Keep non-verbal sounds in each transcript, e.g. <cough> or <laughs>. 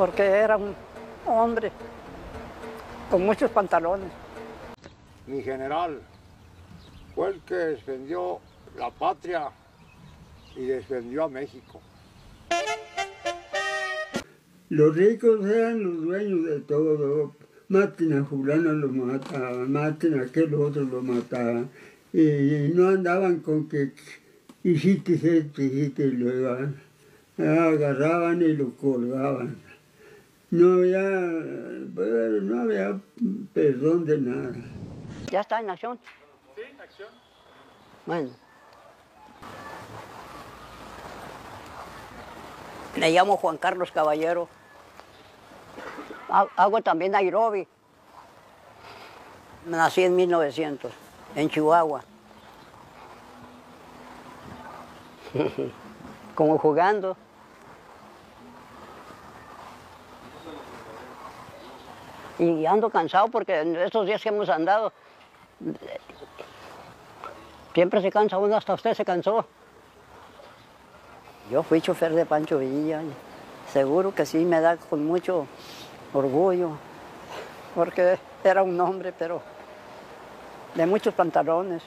porque era un hombre con muchos pantalones. Mi general fue el que defendió la patria y defendió a México. Los ricos eran los dueños de todo. Maten a fulano lo mataban, maten a aquel otro lo mataban. Y, no andaban con que hiciste esto, hiciste y lo iban. Agarraban y lo colgaban. No había, no había perdón de nada. ¿Ya está en acción? Sí, acción. Bueno. Me llamo Juan Carlos Caballero. Ha- Hago también Nairobi. Nací en 1900, en Chihuahua. <laughs> Como jugando. Y ando cansado porque en estos días que hemos andado, siempre se cansa uno, hasta usted se cansó. Yo fui chofer de Pancho Villa, y seguro que sí me da con mucho orgullo, porque era un hombre, pero de muchos pantalones.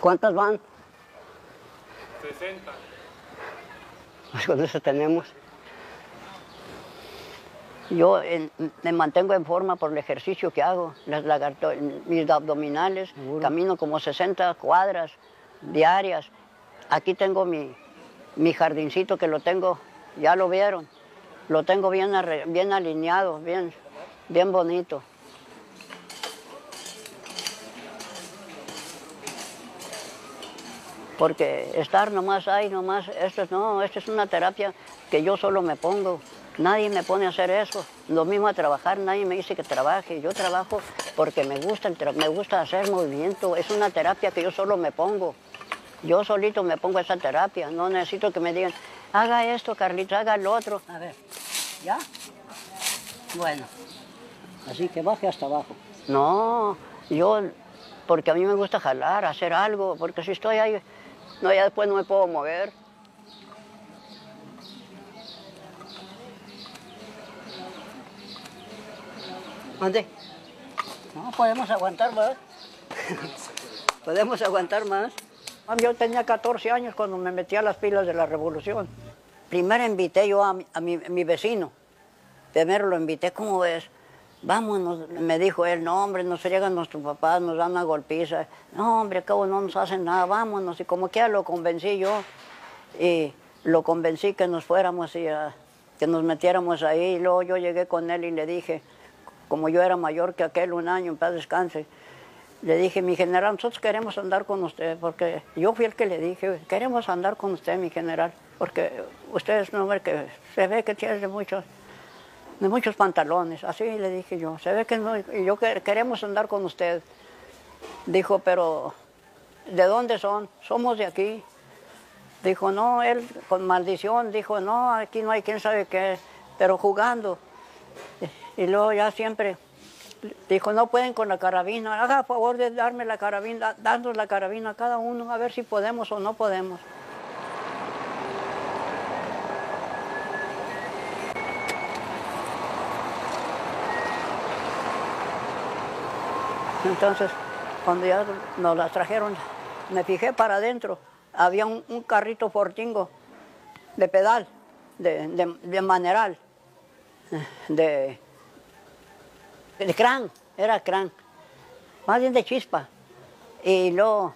¿Cuántas van? 60. Pues con eso tenemos. Yo en- me mantengo en forma por el ejercicio que hago, las lagarto- mis abdominales, camino como 60 cuadras diarias. Aquí tengo mi, mi jardincito que lo tengo, ya lo vieron, lo tengo bien, arre- bien alineado, bien, bien bonito. Porque estar nomás ahí, nomás, esto es- no, esto es una terapia que yo solo me pongo. Nadie me pone a hacer eso. Lo mismo a trabajar, nadie me dice que trabaje. Yo trabajo porque me gusta, me gusta hacer movimiento. Es una terapia que yo solo me pongo. Yo solito me pongo esa terapia. No necesito que me digan, haga esto, Carlitos, haga lo otro. A ver, ¿ya? Bueno, así que baje hasta abajo. No, yo, porque a mí me gusta jalar, hacer algo, porque si estoy ahí, no, ya después no me puedo mover. ¿Dónde? No, podemos aguantar más. <laughs> podemos aguantar más. Ah, Yo tenía 14 años cuando me metí a las pilas de la revolución. Primero invité yo a mi, a mi- mi vecino. Primero lo invité, ¿cómo ves? Vámonos, me dijo él, no hombre, nos llegan nuestros papás, nos dan una golpiza. No hombre, acabo no nos hacen nada, vámonos. Y como quiera lo convencí yo. Y lo convencí que nos fuéramos y ah, que nos metiéramos ahí. Y luego yo llegué con él y le dije, como yo era mayor que aquel un año, en paz descanse, le dije, mi general, nosotros queremos andar con usted, porque yo fui el que le dije, queremos andar con usted, mi general, porque usted es un hombre que se ve que tiene de muchos, de muchos pantalones, así le dije yo, se ve que no, yo que- queremos andar con usted. Dijo, pero ¿de dónde son? Somos de aquí. Dijo, no, él con maldición, dijo, no, aquí no hay quién sabe qué, pero jugando. Y luego ya siempre dijo, no pueden con la carabina, haga favor de darme la carabina, darnos la carabina a cada uno, a ver si podemos o no podemos. Entonces, cuando ya nos las trajeron, me fijé para adentro, había un, un carrito fortingo de pedal, de, de, de maneral, de, de crán, era crán, más bien de chispa. Y luego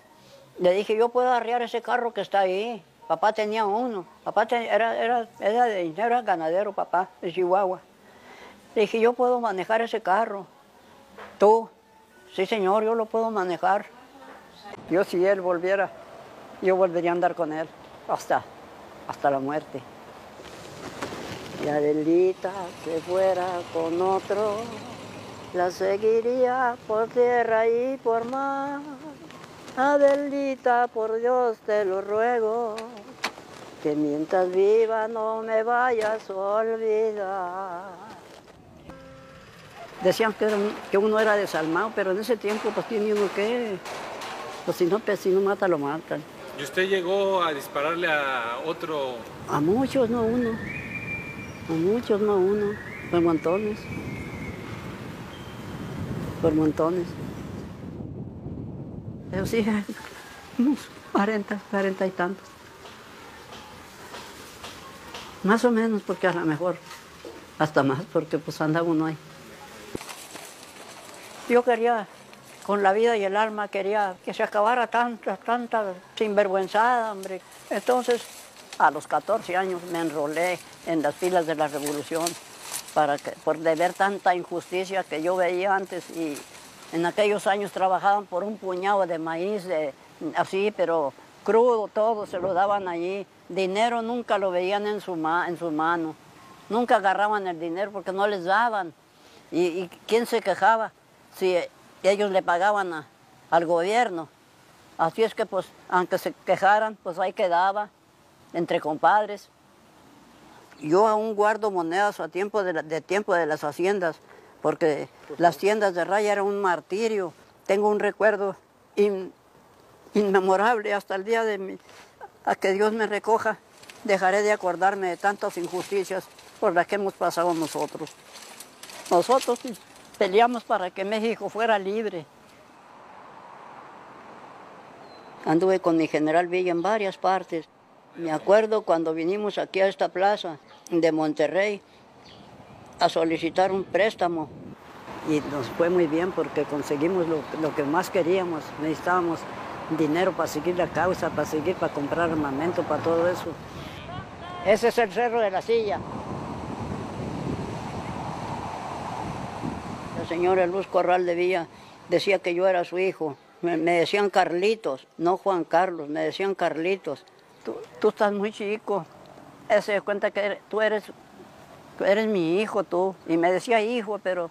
le dije, yo puedo arriar ese carro que está ahí. Papá tenía uno, papá te- era, era, era, de- ganadero, papá, de Chihuahua. Le dije, yo puedo manejar ese carro. Tú, sí señor, yo lo puedo manejar. Yo si él volviera, yo volvería a andar con él hasta, hasta la muerte. Y Adelita que fuera con otro, la seguiría por tierra y por mar. Adelita, por Dios te lo ruego, que mientras viva no me vayas a olvidar. Decían que, era un- que uno era desalmado, pero en ese tiempo pues tiene uno que, pues si no, pues, si no mata, lo matan. ¿Y usted llegó a dispararle a otro? A muchos, no uno. A muchos, no uno. Por montones. Por montones. Pero sí, <laughs> unos 40, 40 y tantos. Más o menos, porque a lo mejor hasta más, porque pues anda uno ahí. Yo quería, con la vida y el alma, quería que se acabara tanta, tanta sinvergüenzada, hombre. Entonces, a los 14 años me enrolé en las filas de la revolución para que, por de ver tanta injusticia que yo veía antes y en aquellos años trabajaban por un puñado de maíz, así, pero crudo, todo se lo daban allí. Dinero nunca lo veían en su, ma, en su mano. Nunca agarraban el dinero porque no les daban. ¿Y, quién se quejaba? Si ellos le pagaban al gobierno. Así es que, pues, aunque se quejaran, pues ahí quedaba, entre compadres. Yo aún guardo monedas a tiempo de, tiempo de las haciendas, porque las tiendas de raya eran un martirio. Tengo un recuerdo in, inmemorable hasta el día de mi, a que Dios me recoja. Dejaré de acordarme de tantas injusticias por las que hemos pasado nosotros. Nosotros peleamos para que México fuera libre. Anduve con mi general Villa en varias partes. Me acuerdo cuando vinimos aquí a esta plaza de Monterrey a solicitar un préstamo y nos fue muy bien porque conseguimos lo, que más queríamos. Necesitábamos dinero para seguir la causa, para seguir, para comprar armamento, para todo eso. Ese es el Cerro de la Silla. La señora Luz Corral de Villa decía que yo era su hijo. Me, me decían Carlitos, no Juan Carlos, me decían Carlitos. Tú, tú estás muy chico. Se dio cuenta que eres, tú eres, tú eres mi hijo, tú. Y me decía hijo, pero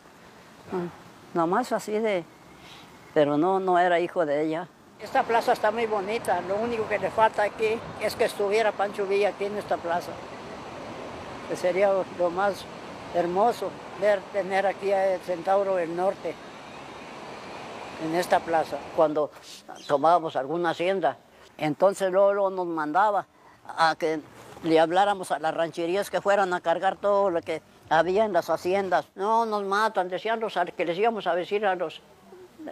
nomás así de... Pero no, no era hijo de ella. Esta plaza está muy bonita. Lo único que le falta aquí es que estuviera Pancho Villa aquí en esta plaza. Que sería lo más hermoso ver tener aquí a Centauro del Norte en esta plaza. Cuando tomábamos alguna hacienda, entonces luego, nos mandaba a que le habláramos a las rancherías que fueran a cargar todo lo que había en las haciendas. No, nos matan, decían los que les íbamos a decir a los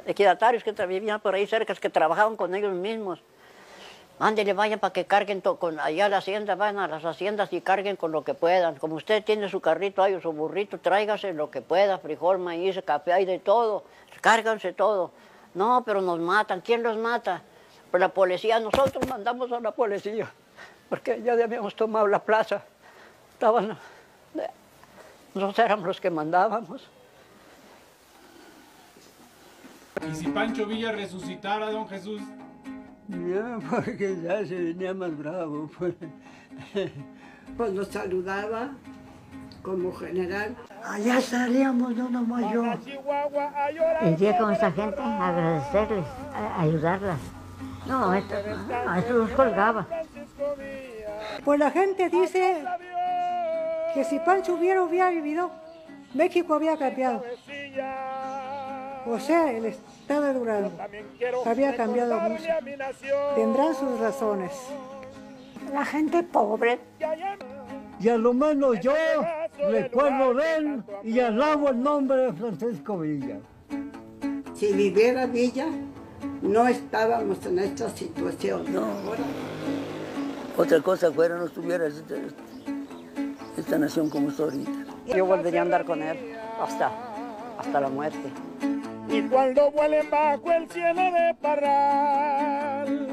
equidatarios que vivían por ahí cerca, que trabajaban con ellos mismos. Ándele, vayan para que carguen con allá a la hacienda, vayan a las haciendas y carguen con lo que puedan. Como usted tiene su carrito ahí o su burrito, tráigase lo que pueda, frijol, maíz, café, hay de todo, cárganse todo. No, pero nos matan. ¿Quién los mata? Pues la policía, nosotros mandamos a la policía, porque ya habíamos tomado la plaza. Estaban, nosotros éramos los que mandábamos. ¿Y si Pancho Villa resucitara, don Jesús? No, porque ya se venía más bravo. Pues, pues nos saludaba como general. Allá estaríamos no nomás yo. Iría con esa gente a agradecerles, a ayudarlas. No, esto, no, esto los colgaba. Pues la gente dice que si Pancho hubiera, hubiera vivido, México había cambiado. O sea, el Estado de Durango había cambiado mucho. Tendrán sus razones. La gente pobre. Y a lo menos yo recuerdo de él y alabo el nombre de Francisco Villa. Si viviera Villa, no estábamos en esta situación. No. Otra cosa fuera no estuviera esta, esta nación como está ahorita. Yo volvería a andar con él hasta, hasta la muerte. Y cuando vuelen bajo el cielo de Parral.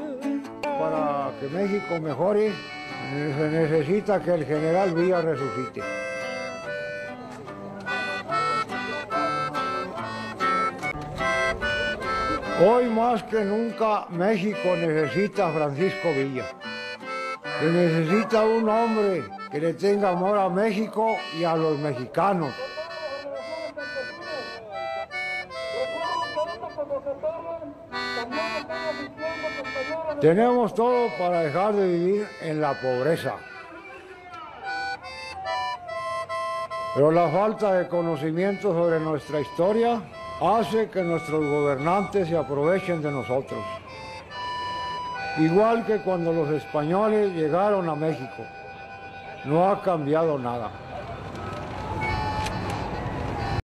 Para que México mejore, se necesita que el general Villa resucite. Hoy más que nunca México necesita a Francisco Villa. Se necesita un hombre que le tenga amor a México y a los mexicanos. Tenemos todo para dejar de vivir en la pobreza. Pero la falta de conocimiento sobre nuestra historia hace que nuestros gobernantes se aprovechen de nosotros. igual que cuando los españoles llegaron a México. No ha cambiado nada.